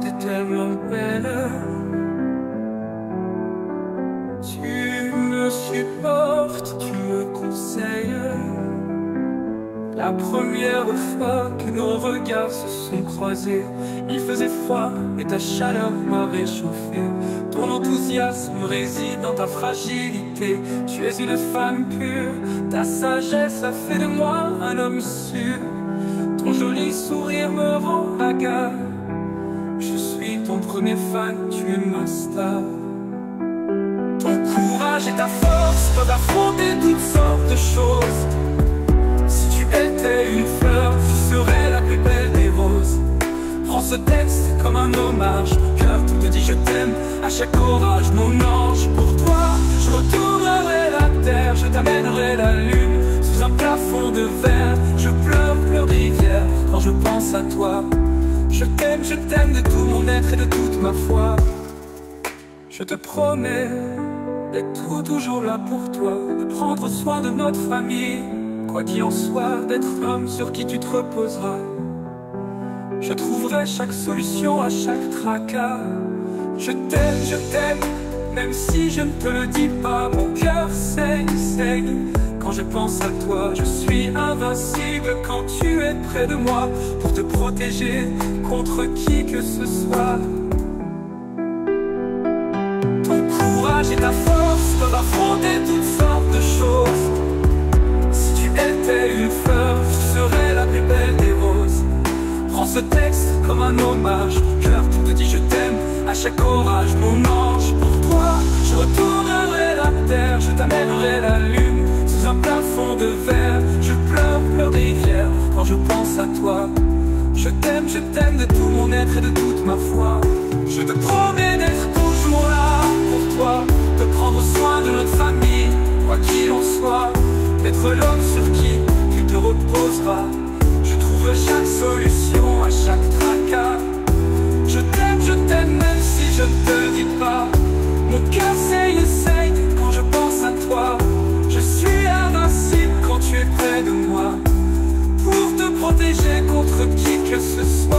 t'es tellement belle. Tu me supportes, tu me conseilles. La première fois que nos regards se sont croisés, il faisait froid et ta chaleur m'a réchauffé. Ton enthousiasme réside dans ta fragilité. Tu es une femme pure, ta sagesse a fait de moi un homme sûr. Ton joli sourire me rend agace. Ton premier fan, tu es ma star. Ton courage et ta force peuvent affronter toutes sortes de choses. Si tu étais une fleur, tu serais la plus belle des roses. Prends ce texte comme un hommage, mon cœur te dit je t'aime à chaque orage, mon ange. Pour toi, je retournerai la terre, je t'amènerai la lune sous un plafond de verre. Je pleure, pleure rivière quand je pense à toi. Je t'aime, je t'aime de tout mon être et de toute ma foi. Je te promets d'être toujours là pour toi, de prendre soin de notre famille, quoi qu'il en soit, d'être l'homme sur qui tu te reposeras. Je trouverai chaque solution à chaque tracas. Je t'aime, je t'aime, même si je ne te le dis pas, mon cœur saigne, saigne. Je pense à toi, je suis invincible quand tu es près de moi pour te protéger contre qui que ce soit. Ton courage et ta force peuvent affronter toutes sortes de choses. Si tu étais une fleur, je serais la plus belle des roses. Prends ce texte comme un hommage, cœur te dit je t'aime à chaque orage, mon ange. Toi. Je t'aime, je t'aime de tout mon être et de toute ma foi. Je te promets d'être toujours là pour toi, de prendre soin de notre famille, quoi qu'il en soit, d'être l'homme sur qui tu te reposeras. Je trouve chaque solution à chaque tracas. Je t'aime invincible